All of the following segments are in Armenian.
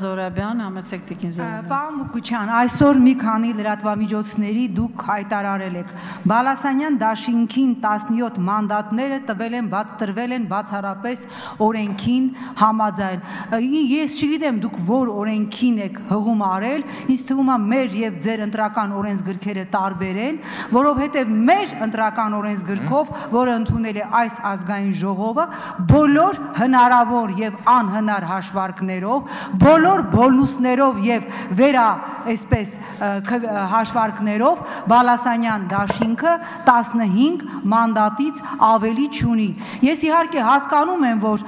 Զորաբյան, համեցեք Տիկին Զորաբյան։ Պարոն Մուկուչյան, այսօր մի քանի լրատվամիջոցների դուք հայտարարել եք։ Բալասանյան դաշինքին 17 մանդատները տվել են բաց տրվել են բացառապես օրենքին համաձայն։ Ես չգիտեմ դուք որ օրենքին եք հղում արել, ինձ թվում է մեր եւ ձեր ընտրական օրենսգրքերը տարբեր են, որովհետեւ մեր ընտրական օրենսգրքով, որը ընդունել է այս ազգային ժողովը, բոլոր հնարավոր եւ անհնար հաշվարկներով, բոլոր բոլոր բոնուսներով եւ վերա այսպես հաշվարկներով Բալասանյան դաշինքը 15 մանդատից ավելի չունի։ Ես իհարկե հասկանում եմ, որ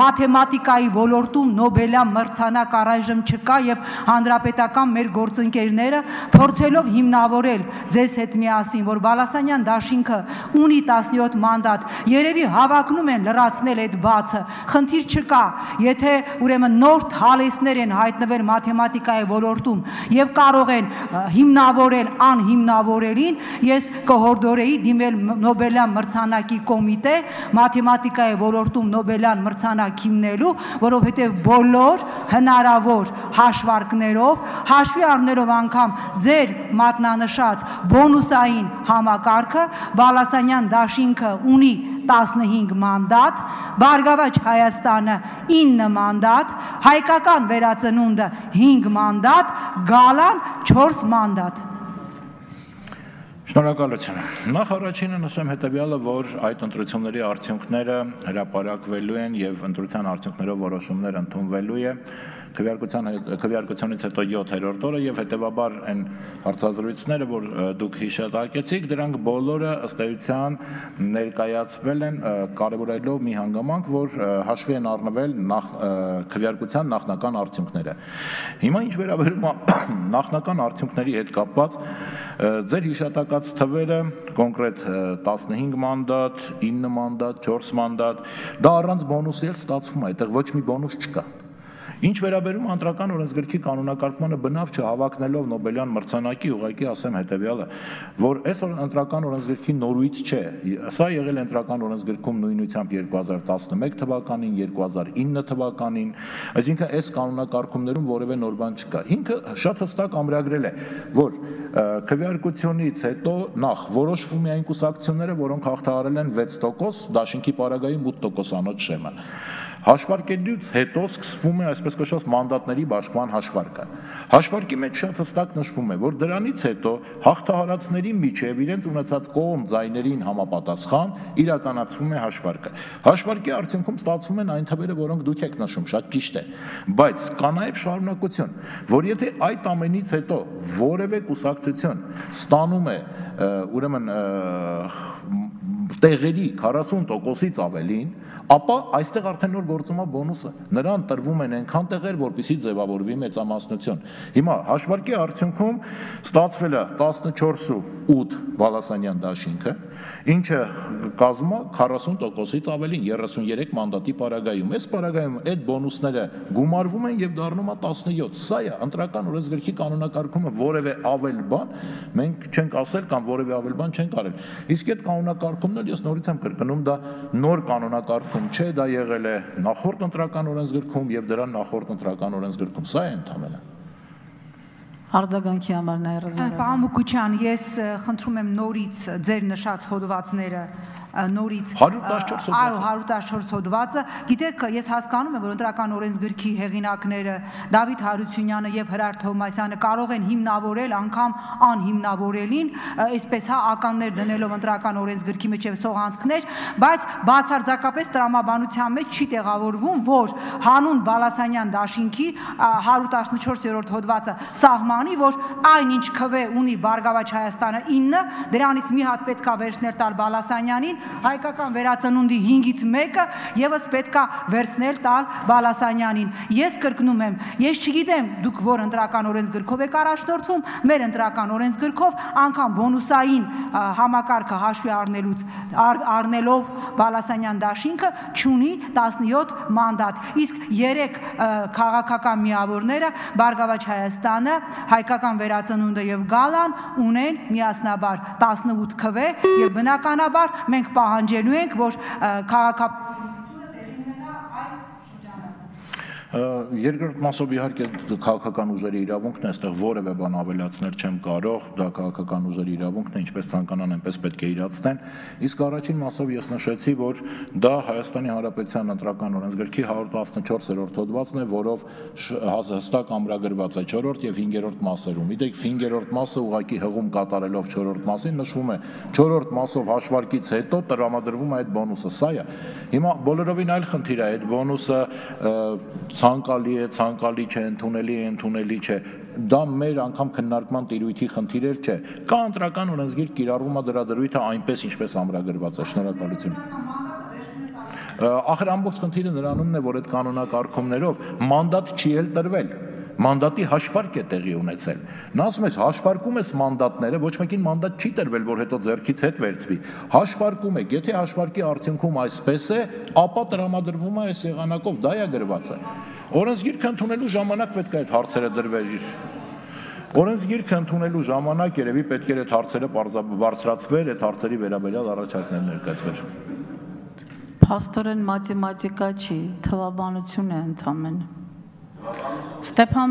մաթեմատիկայի ոլորտում Նոբելյան մրցանակ առայժմ չկա եւ հանրապետական մեր գործընկերները փորձելով հիմնավորել ձեզ հետ միասին, որ Բալասանյան դաշինքը ունի 17 մանդատ, երևի հավակնում են լրացնել այդ բացը։ Խնդիր չկա, եթե ուրեմն նոր հալ ալեսներ են հայտնվել մաթեմատիկայի ոլորտում եւ կարող են հիմնավորել անհիմնավորելին, ես կհորդորեի դիմել Նոբելյան մրցանակի կոմիտե մաթեմատիկայի ոլորտում Նոբելյան մրցանակ հիմնելու, որովհետեւ բոլոր հնարավոր հաշվարկներով, հաշվի առնելով անգամ ձեր մատնանշած բոնուսային համակարգը Բալասանյան դաշինքը ունի 15 մանդատ, Բարգավաճ Հայաստանը 9 մանդատ, Հայկական վերածնունդը 5 մանդատ, Գալան 4 մանդատ։ Շնորհակալություն։ Նախ առաջինը նշեմ հետեւյալը, որ այդ ընտրությունների արդյունքները հրապարակվելու են եւ ընտրության արդյունքներով որոշումներ ընդունվելու է քվեարկության քվեարկությունից հետո 7-րդ օրը եւ հետեւաբար այն հարցազրույցները, որ դուք հիշատակեցիք, դրանք բոլորը ըստ էության ներկայացվել են կարևորելով մի հանգամանք, որ հաշվի են առնվել նախ քվեարկության նախնական արդյունքները։ Հիմա ինչ վերաբերում է նախնական արդյունքների հետ կապված ձեր հիշատակած թվերը կոնկրետ 15 մանդատ, 9 մանդատ, 4 մանդատ, դա առանց բոնուսի էլ ստացվում է, այդտեղ ոչ մի բոնուս չկա։ Ինչ վերաբերում ընտրական օրենսգրքի կանոնակարգմանը բնավ չհավակնելով Նոբելյան մրցանակի, ուղղակի ասեմ հետեւյալը, որ այսօր ընտրական օրենսգրքի նորույթ չէ։ Սա եղել է ընտրական օրենսգրքում նույնությամբ 2011 թվականին, 2009 թվականին, այսինքն այս կանոնակարգումներում որևէ նոր բան չկա։ Ինքը շատ հստակ ամրագրել է, որ քվեարկությունից հետո նախ որոշվում է այն կուսակցությունները, որոնք հաղթահարել են 6%, դաշինքի պարագայում 8% անոց շեմը։ Հաշվարկելուց հետո սկսվում է այսպես կոչված մանդատների բաշխման հաշվարկը։ Հաշվարկի մեջ շատ հստակ նշվում է, որ դրանից հետո հաղթահարածների միջև իրենց ունեցած կողմ ձայներին համապատասխան իրականացվում է հաշվարկը։ Հաշվարկի արդյունքում ստացվում են այն թվերը, որոնք դուք եք նշում, շատ ճիշտ է։ Բայց կա նաև շարունակություն, որ եթե այդ ամենից հետո որևէ կուսակցություն ստանում է ուրեմն տեղերի 40%-ից ավելին, ապա այստեղ արդեն նոր գործում է բոնուսը։ Նրան տրվում են այնքան տեղեր, որպեսի ձևավորվի մեծամասնություն։ Հիմա հաշվարկի արդյունքում ստացվել է 14.8 Բալասանյան դաշինքը, ինչը կազմում է 40%-ից ավելին 33 մանդատի պարագայում։ Այս պարագայում այդ բոնուսները գումարվում են եւ դառնում է 17։ Սա է ընտրական օրենսգրքի կանոնակարգումը որևէ ավել բան մենք չենք ասել կամ որևէ ավել բան չենք արել։ Իսկ այդ կանոնակարգումն էլ ես նորից եմ կրկնում, դա նոր կանոնակարգում չէ, դա եղել է նախորդ ընտրական օրենսգրքում եւ դրան նախորդ ընտրական օրենսգրքում։ Սա է ընդհանրապես Արձագանքի համար Նայրազարյան։ Պարոն Մուկուչյան, ես խնդրում եմ նորից ձեր նշած հոդվածները նորից 114 114 հոդվածը գիտեք ես հասկանում եմ որ ընտրական օրենսգրքի հեղինակները Դավիթ Հարությունյանը եւ Հրար Թովմասյանը կարող են հիմնավորել անգամ անհիմնավորելին այսպես հա ականներ դնելով ընտրական օրենսգրքի եւ սողանցքներ բայց բացարձակապես տրամաբանության մեջ չի տեղավորվում որ հանուն Բալասանյան դաշինքի 114-րդ հոդվածը սահմանի որ այնինչ քվե ունի Բարգավաճ Հայաստանը 9 դրանից մի հատ պետքա վերցնել տալ Բալասանյանին հայկական վերածնունդի 5-ից մեկը եւս պետքա վերցնել տալ Բալասանյանին։ Ես կրկնում եմ, ես չգիտեմ դուք որ ընտրական օրենսգրքով եք առաջնորդվում, մեր ընտրական օրենսգրքով անգամ բոնուսային համակարգը հաշվի առնելուց առնելով Բալասանյան դաշինքը ճունի 17 մանդատ։ Իսկ 3 քաղաքական միավորները Բարգավաճ Հայաստանը, հայկական վերածնունդը եւ Գալան ունեն միասնաբար 18 քվե եւ բնականաբար մենք պահանջելու ենք, որ քաղաքապետությունը տեղի ունենա այդ Երկրորդ մասով իհարկե քաղաքական ուժերի իրավունքն է, այստեղ որևէ բան ավելացնել չեմ կարող, դա քաղաքական ուժերի իրավունքն է, ինչպես ցանկանան, այնպես պետք է իրացնեն։ Իսկ առաջին մասով ես նշեցի, որ դա Հայաստանի Հանրապետության ընտրական օրենսգրքի 114-րդ հոդվածն է, որով հստակ ամրագրված է 4-րդ եւ 5-րդ մասերում։ Իդեք 5-րդ մասը ուղակի հղում կատարելով 4-րդ մասին նշվում է 4-րդ մասով հաշվարկից հետո տրամադրվում է այդ բոնուսը։ Սա է։ Հիմա բոլորովին այլ խնդիր է այդ բոնուսը ցանկալի է, ցանկալի չէ, ընդունելի է, ընդունելի չէ։ Դա մեր անգամ քննարկման տիրույթի խնդիրեր չէ։ Կա ընտրական օրենսգիր կիրառվում է դրա դրույթը այնպես ինչպես ամրագրված է։ Շնորհակալություն։ Ախր ամբողջ խնդիրը նրանումն է, որ այդ կանոնակարգումներով մանդատ չի էլ տրվել մանդատի հաշվարկ է տեղի ունեցել։ Նա ասում է, հաշվարկում ես մանդատները, ոչ մեկին մանդատ չի տրվել, որ հետո ձեռքից հետ վերցվի։ Հաշվարկում եք, եթե հաշվարկի արդյունքում այսպես է, ապա տրամադրվում է այս եղանակով, դա է գրվածը։ Օրենսգիրքը ընդունելու ժամանակ պետք է այդ հարցերը դրվեր իր Օրենսգիրքը ընդունելու ժամանակ երևի պետք էր այդ հարցերը բարձրացվեր, այդ հարցերի վերաբերյալ առաջարկներ ներկայացվեր։ Փաստորեն մաթեմատիկա չի, թվաբանություն է ընդամենը։ Ստեփան